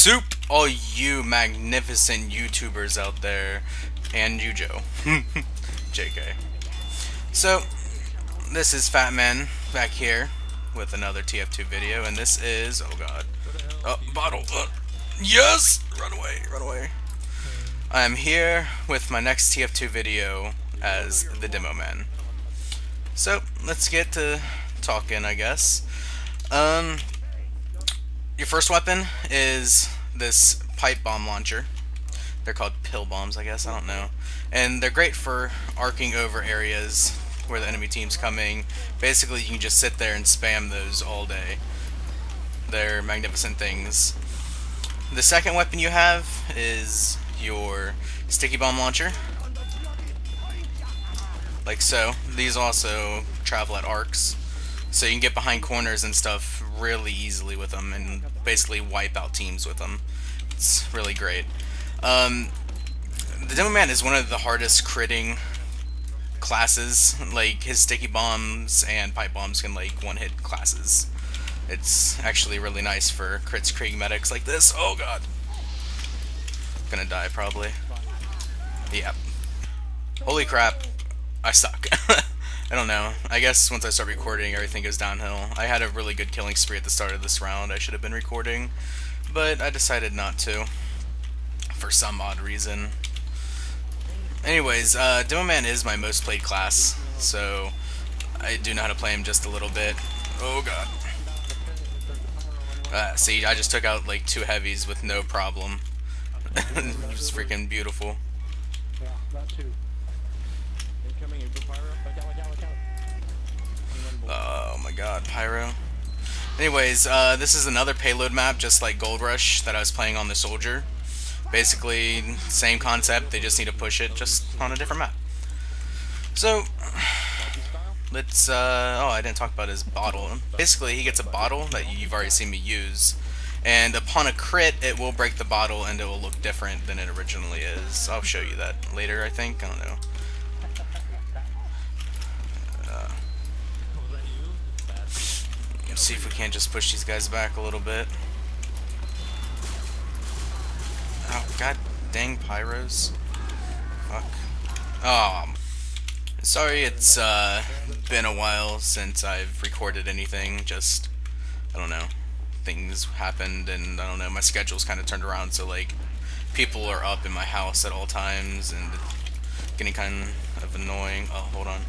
soup, all you magnificent YouTubers out there, and you, Joe. JK. So, this is Fat Man back here with another TF2 video, and this is, oh god, oh, bottle, uh, yes, run away, run away. I'm here with my next TF2 video as the Demo Man. So, let's get to talking, I guess. Um, your first weapon is this pipe bomb launcher. They're called pill bombs, I guess. I don't know. And they're great for arcing over areas where the enemy team's coming. Basically, you can just sit there and spam those all day. They're magnificent things. The second weapon you have is your sticky bomb launcher. Like so. These also travel at arcs. So you can get behind corners and stuff really easily with them and basically wipe out teams with them. It's really great. Um, the Demo Man is one of the hardest critting classes. Like, his sticky bombs and pipe bombs can, like, one-hit classes. It's actually really nice for crits creating medics like this. Oh god. Gonna die, probably. Yeah. Holy crap. I suck. I don't know. I guess once I start recording, everything goes downhill. I had a really good killing spree at the start of this round. I should have been recording, but I decided not to for some odd reason. Anyways, uh, Demo Man is my most played class, so I do know how to play him just a little bit. Oh god. Uh, see, I just took out like two heavies with no problem. it's freaking beautiful. Yeah, that too. Incoming Uber Pyro. Look out, look out, look out. Oh my god, Pyro. Anyways, uh, this is another payload map, just like Gold Rush, that I was playing on the Soldier. Basically, same concept, they just need to push it, just on a different map. So, let's, uh, oh, I didn't talk about his bottle. Basically, he gets a bottle that you've already seen me use, and upon a crit, it will break the bottle and it will look different than it originally is. I'll show you that later, I think, I don't know. See if we can't just push these guys back a little bit. Oh, god dang pyros. Fuck. Oh, sorry it's uh, been a while since I've recorded anything, just, I don't know, things happened and I don't know, my schedule's kind of turned around so like, people are up in my house at all times and getting kind of annoying. Oh, hold on.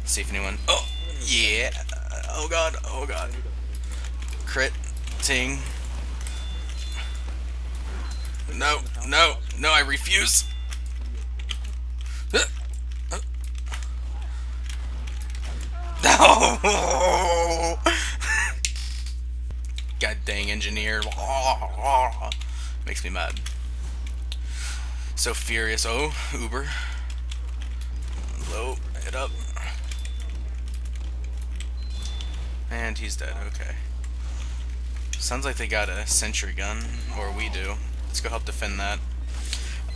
Let's see if anyone, oh, yeah. Uh, oh god, oh god. Crit. Ting. No, no, no, I refuse. No! God dang engineer. Makes me mad. So furious. Oh, Uber. Low, it up. And he's dead, okay. Sounds like they got a sentry gun, or we do. Let's go help defend that.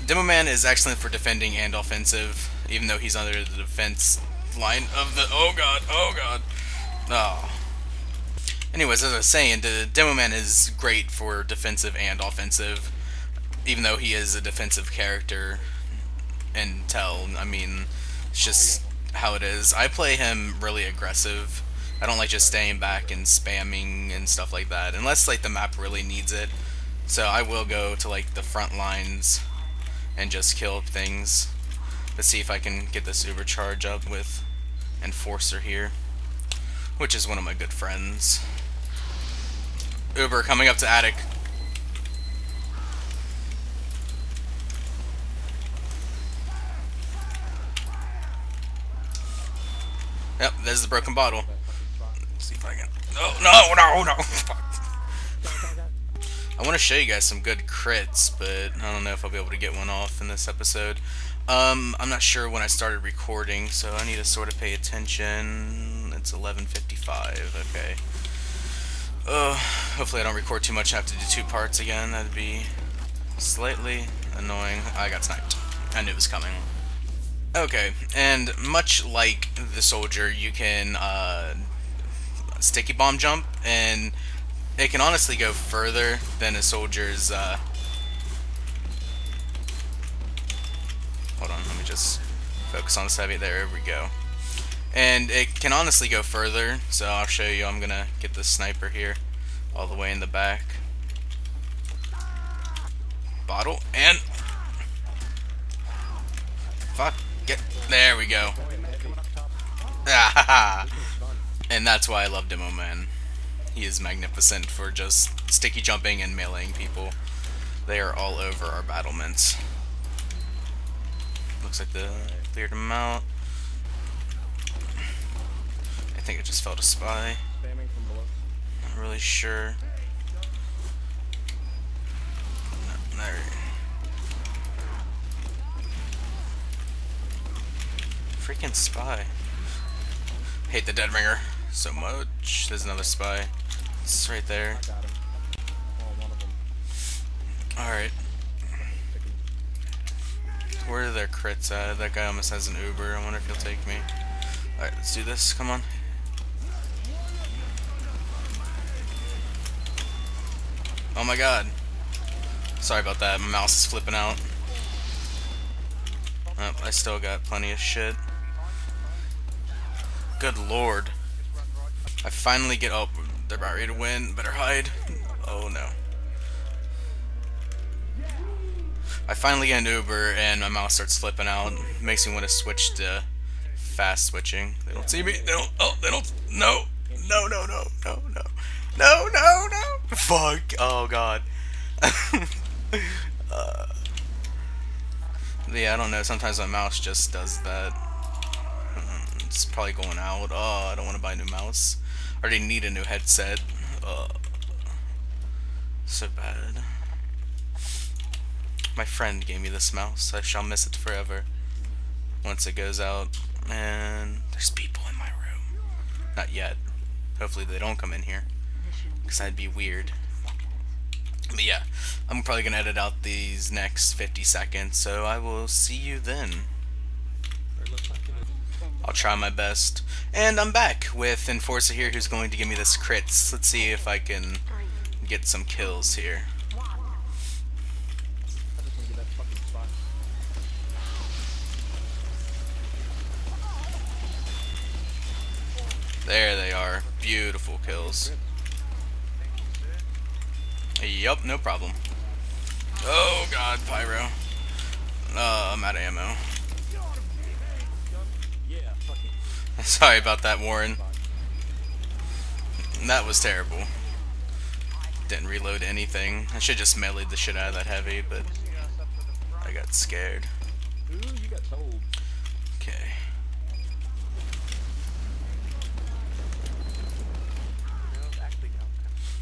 Demo Man is excellent for defending and offensive, even though he's under the defense line of the... Oh god, oh god. Oh. Anyways, as I was saying, the Demo Man is great for defensive and offensive, even though he is a defensive character and tell. I mean, it's just how it is. I play him really aggressive I don't like just staying back and spamming and stuff like that, unless like the map really needs it. So I will go to like the front lines and just kill things. Let's see if I can get this Uber charge up with Enforcer here, which is one of my good friends. Uber coming up to Attic. Yep, there's the broken bottle see if I can. No, no, no, no. I want to show you guys some good crits, but I don't know if I'll be able to get one off in this episode. Um, I'm not sure when I started recording, so I need to sort of pay attention. It's 11:55. Okay. Uh, hopefully I don't record too much. I have to do two parts again. That'd be slightly annoying. I got sniped. I knew it was coming. Okay, and much like the soldier, you can uh, sticky bomb jump, and it can honestly go further than a soldier's. Uh... Hold on, let me just focus on this heavy. There we go. And it can honestly go further, so I'll show you. I'm gonna get the sniper here, all the way in the back. Bottle and fuck, get there we go. and that's why I love Demo oh, Man. He is magnificent for just sticky jumping and meleeing people. They are all over our battlements. Looks like the cleared them out I think it just felt a spy. Not really sure. No, there. Freaking spy. Hate the dead ringer so much. There's another spy. It's right there. Alright. Where are their crits at? That guy almost has an Uber. I wonder if he'll take me. Alright, let's do this. Come on. Oh my god. Sorry about that, my mouse is flipping out. Oh, I still got plenty of shit. Good lord. I finally get- oh, they're about ready to win. Better hide. Oh no. I finally get an Uber and my mouse starts flipping out. Makes me want to switch to fast switching. They don't see me. They don't. Oh, they don't. No. No, no, no, no, no. No, no, no. Fuck. Oh, God. uh, yeah, I don't know. Sometimes my mouse just does that. Hmm, it's probably going out. Oh, I don't want to buy a new mouse. Already need a new headset. Uh, so bad. My friend gave me this mouse. I shall miss it forever. Once it goes out. And there's people in my room. Not yet. Hopefully they don't come in here because that'd be weird. But yeah, I'm probably going to edit out these next 50 seconds, so I will see you then. I'll try my best. And I'm back with Enforcer here who's going to give me this crits. Let's see if I can get some kills here. There they are. Beautiful kills. Yup, no problem. Oh god, Pyro. Uh, I'm out of ammo. Sorry about that, Warren. That was terrible. Didn't reload anything. I should just meleeed the shit out of that heavy, but I got scared. Okay.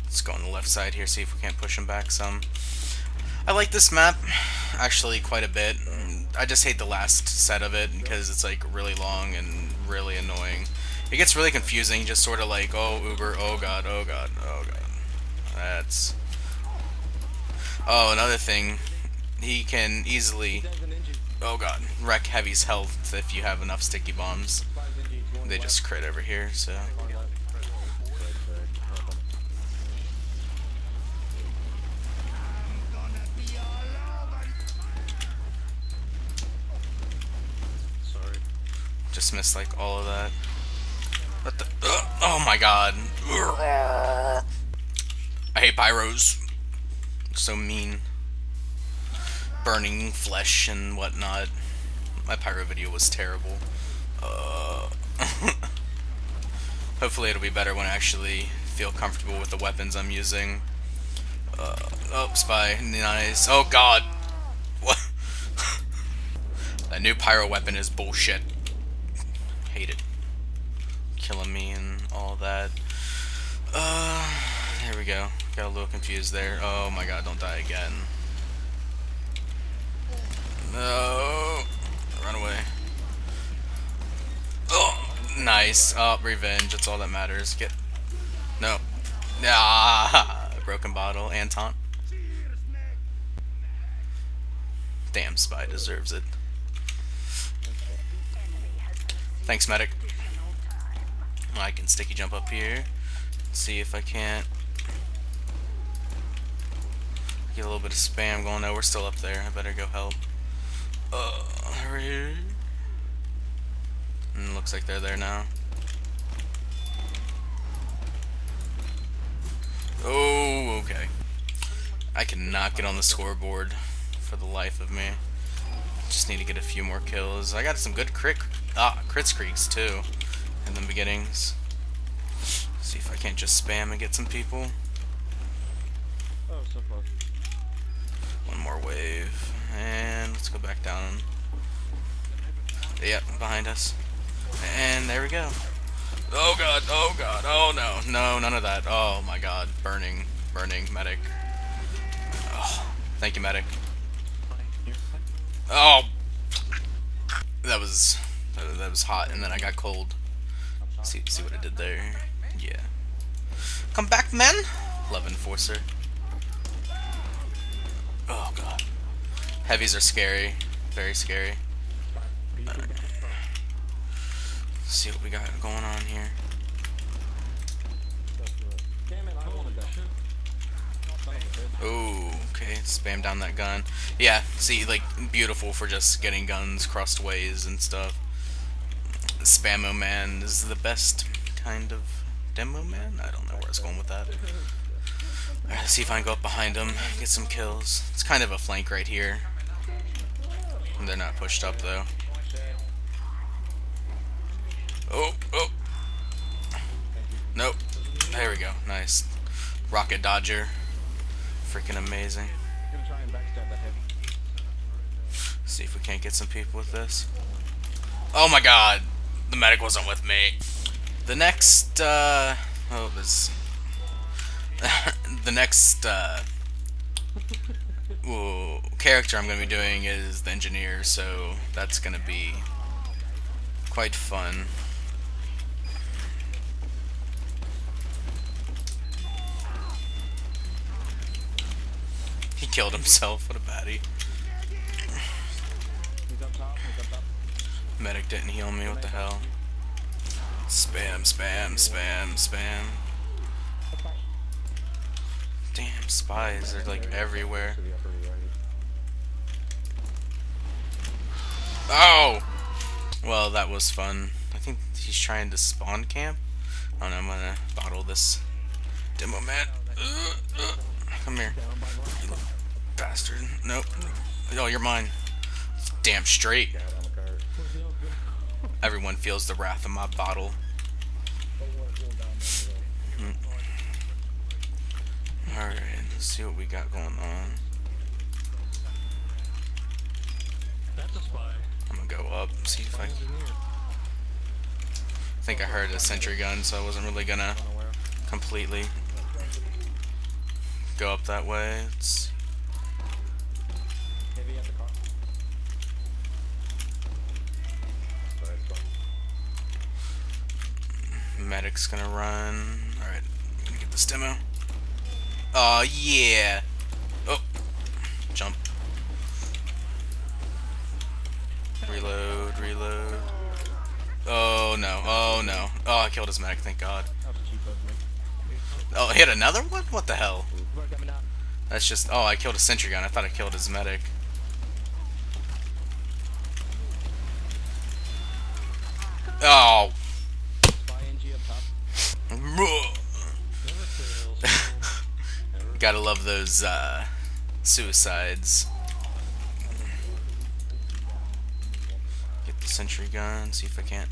Let's go on the left side here, see if we can't push him back some. I like this map, actually, quite a bit. I just hate the last set of it, because it's, like, really long and really annoying. It gets really confusing, just sort of like, oh, Uber, oh god, oh god, oh god. That's... Oh, another thing, he can easily, oh god, wreck Heavy's health if you have enough sticky bombs. They just crit over here, so... Just missed like all of that. What the? Uh, oh my god. I hate pyros. So mean. Burning flesh and whatnot. My pyro video was terrible. Uh, hopefully it'll be better when I actually feel comfortable with the weapons I'm using. Uh, oh, spy. Nice. Oh god. What? that new pyro weapon is bullshit hate it. Killing me and all that. Uh, there we go. Got a little confused there. Oh my god, don't die again. No. Run away. Oh, nice. Oh, revenge. That's all that matters. Get. No. Ah, broken bottle. Anton. Damn, Spy deserves it. Thanks, medic. I can sticky jump up here. See if I can't Get a little bit of spam going. No, we're still up there. I better go help. Uh, hurry. Mm, looks like they're there now. Oh, okay. I cannot get on the scoreboard for the life of me. Just need to get a few more kills. I got some good crit, ah, crit streaks too in the beginnings. See if I can't just spam and get some people. Oh, so close. One more wave. And let's go back down. Yep, behind us. And there we go. Oh god, oh god, oh no, no, none of that. Oh my god, burning, burning, medic. Oh, thank you, medic. Oh, that was that, was hot, and then I got cold. See, see what I did there? Yeah. Come back, men. Love enforcer. Oh god. Heavies are scary, very scary. See what we got going on here. Oh, okay. Spam down that gun. Yeah, see, like, beautiful for just getting guns crossed ways and stuff. Spammo Man is the best kind of demo man? I don't know where I was going with that. Alright, let's see if I can go up behind him, get some kills. It's kind of a flank right here. And they're not pushed up, though. Oh, oh. Nope. There we go. Nice. Rocket Dodger. Freaking amazing. See if we can't get some people with this. Oh my god! The medic wasn't with me. The next, uh... Oh, was... the next, uh... ooh, character I'm going to be doing is the engineer, so that's going to be quite fun. He killed himself, what a baddie. Medic didn't heal me, what the hell? Spam, spam, spam, spam. Damn, spies are like everywhere. Oh! Well, that was fun. I think he's trying to spawn camp. I don't know, I'm gonna bottle this demo man. Uh, uh, come here, you bastard. Nope. Oh, you're mine. Damn straight. Got it on the card. Everyone feels the wrath of my bottle. Hmm. Alright, let's see what we got going on. I'm gonna go up, see if I. I think I heard a sentry gun, so I wasn't really gonna completely go up that way. It's Heavy at the car. Sorry, it's gone. Medic's gonna run. Alright, I'm gonna get this demo. Oh yeah. Oh, jump. Reload, reload. Oh no, oh no. Oh, I killed his medic, thank god. Oh, hit another one? What the hell? That's just. Oh, I killed a sentry gun. I thought I killed his medic. Oh. Gotta love those uh, suicides. Get the sentry gun. See if I can't